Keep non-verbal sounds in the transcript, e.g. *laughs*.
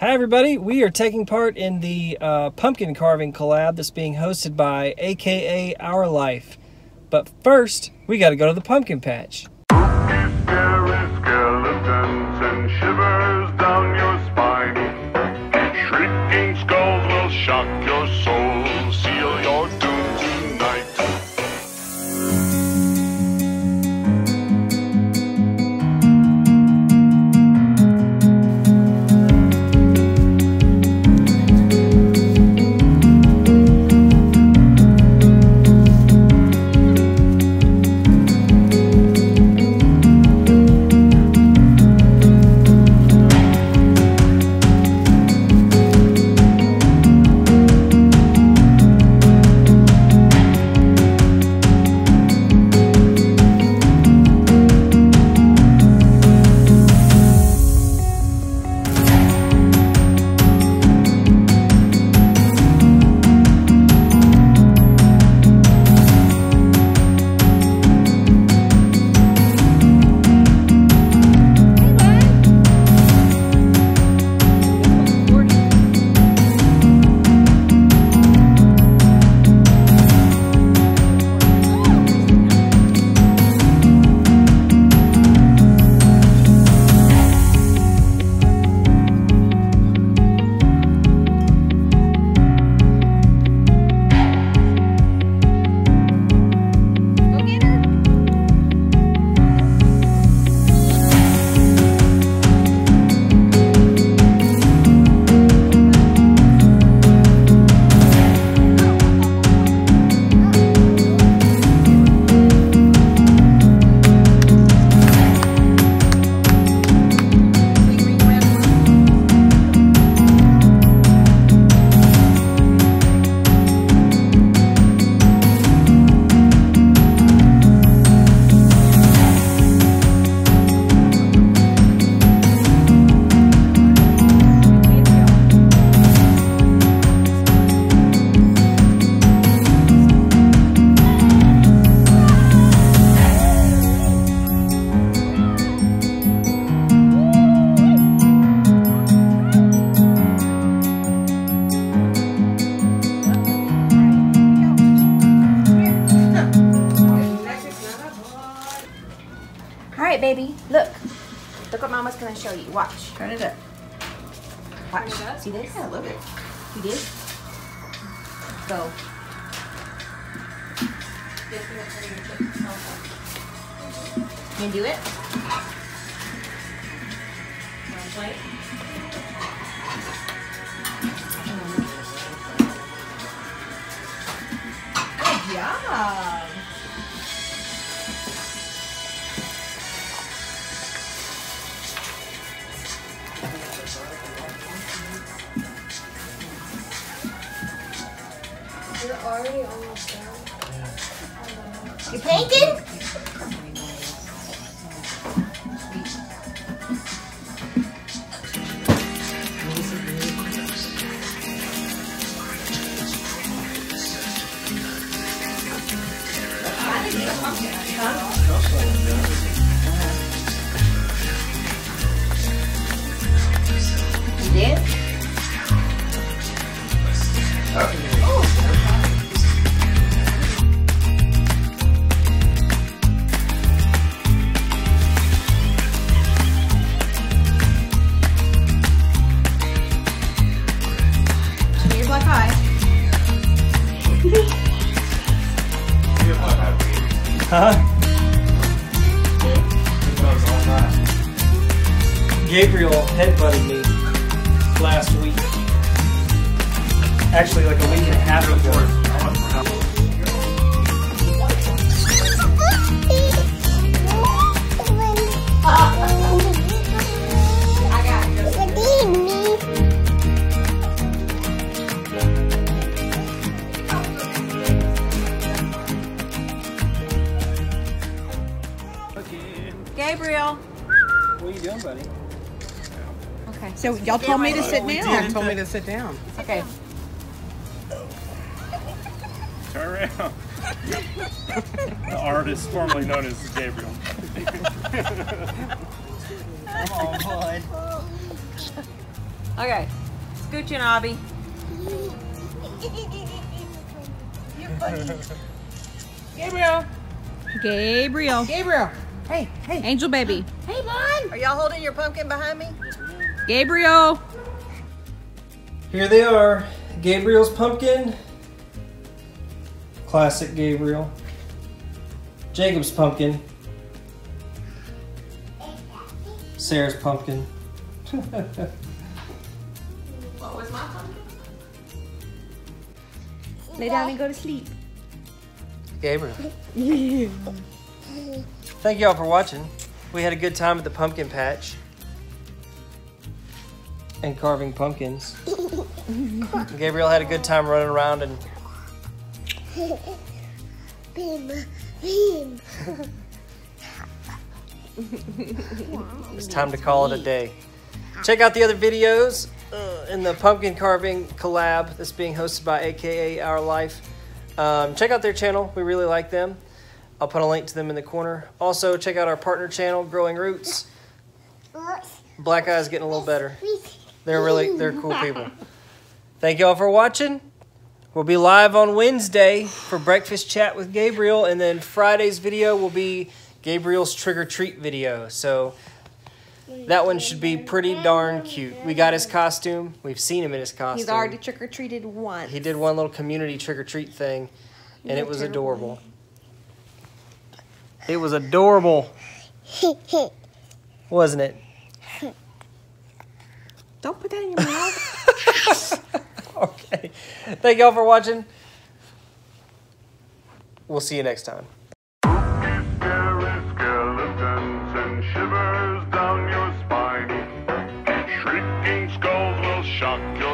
Hi, everybody. We are taking part in the uh, pumpkin carving collab that's being hosted by AKA Our Life. But first, we got to go to the pumpkin patch. Mama's gonna show you. Watch. Turn it up. Watch. See this? Yeah, I love it. You did? Go. Can you do it? Good oh, job. Already almost done. You painting? Did? Gabriel headbutted me last week. Actually, like a week and a half ago. So y'all told me to sit down. You Told me to sit down. Okay. Turn around. the artist formerly known as Gabriel. Oh, bud. Okay. Scooching, Abby. Gabriel. Gabriel. Gabriel. Hey, hey. Angel baby. Hey, bud. Are y'all holding your pumpkin behind me? Gabriel. Here they are. Gabriel's pumpkin. Classic Gabriel. Jacob's pumpkin. Sarah's pumpkin. *laughs* What was my pumpkin? Lay down and go to sleep. Gabriel. *laughs* Thank you all for watching. We had a good time at the pumpkin patch and carving pumpkins. Gabriel had a good time running around and it's time to call it a day. Check out the other videos uh, in the pumpkin carving collab that's being hosted by AKA Our Life. Um, check out their channel. We really like them. I'll put a link to them in the corner. Also, check out our partner channel, Growing Roots. Black Eye's getting a little better. They're really they're cool people. Thank you all for watching. We'll be live on Wednesday for breakfast chat with Gabriel, and then Friday's video will be Gabriel's trick or treat video. So that one should be pretty darn cute. We got his costume. We've seen him in his costume. He's already trick or treated once. He did one little community trick or treat thing, and it was adorable. It was adorable, *laughs* wasn't it? Don't put that in your mouth. *laughs* Okay. Thank y'all for watching. We'll see you next time. Scary skeletons and shivers down your spine. Shrieking skulls will shock your soul.